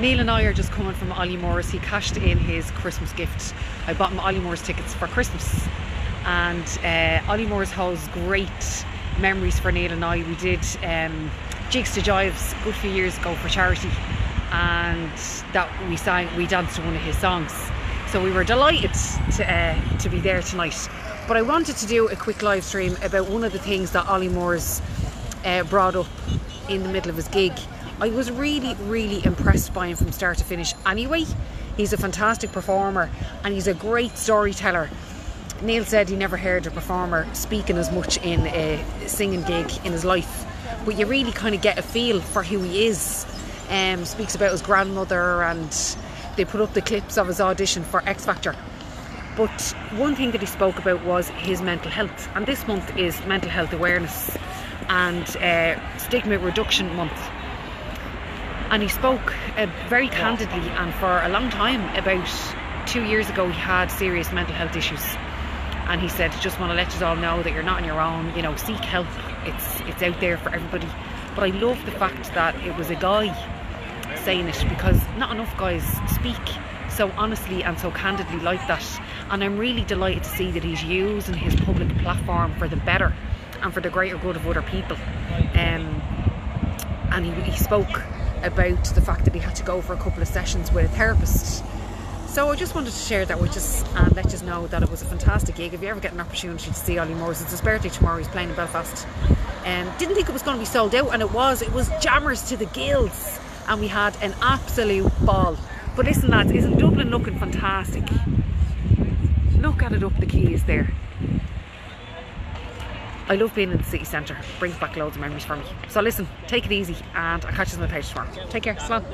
Neil and I are just coming from Olly Murrs. He cashed in his Christmas gift. I bought him Olly Murrs tickets for Christmas. And uh, Olly Murrs holds great memories for Neil and I. We did um, Jigs to Jives a good few years ago for charity. And that we sang, we danced to one of his songs. So we were delighted to, uh, to be there tonight. But I wanted to do a quick live stream about one of the things that Olly Murrs uh, brought up in the middle of his gig I was really, really impressed by him from start to finish anyway. He's a fantastic performer and he's a great storyteller. Neil said he never heard a performer speaking as much in a singing gig in his life, but you really kind of get a feel for who he is. Um, speaks about his grandmother and they put up the clips of his audition for X Factor. But one thing that he spoke about was his mental health, and this month is Mental Health Awareness and uh, Stigma Reduction Month and he spoke uh, very candidly and for a long time about two years ago he had serious mental health issues. And he said just want to let you all know that you're not on your own you know seek help. It's it's out there for everybody. But I love the fact that it was a guy saying it because not enough guys speak so honestly and so candidly like that. And I'm really delighted to see that he's using his public platform for the better and for the greater good of other people. Um, and he, he spoke about the fact that he had to go for a couple of sessions with a therapist. So I just wanted to share that with us and let you know that it was a fantastic gig. If you ever get an opportunity to see Olly Murrs, it's his birthday tomorrow, he's playing in Belfast. Um, didn't think it was going to be sold out and it was. It was jammers to the gills and we had an absolute ball. But listen lads, isn't Dublin looking fantastic? Look at it up the quays there. I love being in the city centre. Brings back loads of memories for me. So listen, take it easy and I'll catch you on the page tomorrow. Take care. Slán.